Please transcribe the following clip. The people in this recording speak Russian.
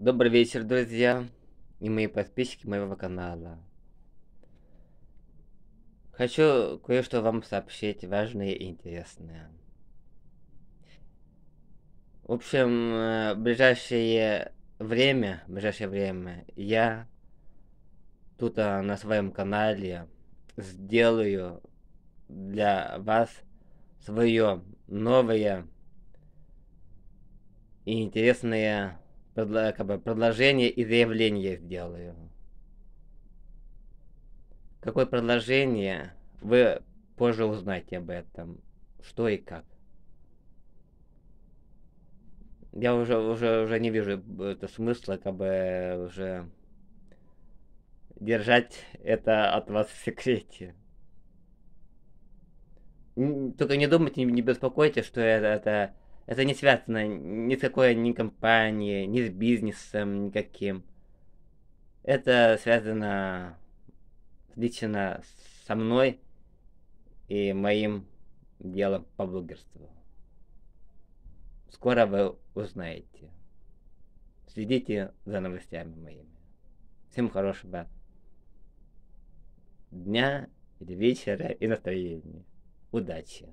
Добрый вечер, друзья и мои подписчики моего канала. Хочу кое-что вам сообщить важное и интересное. В общем, э, в ближайшее время, в ближайшее время я тут а, на своем канале сделаю для вас свое новое и интересное как бы, предложение и заявление сделаю. Какое предложение, вы позже узнаете об этом, что и как. Я уже, уже, уже не вижу это смысла, как бы уже держать это от вас в секрете. Только не думайте, не беспокойтесь, что это, это это не связано ни с какой ни компанией, ни с бизнесом никаким. Это связано лично со мной и моим делом по блогерству. Скоро вы узнаете. Следите за новостями моими. Всем хорошего дня или вечера и настроения. Удачи!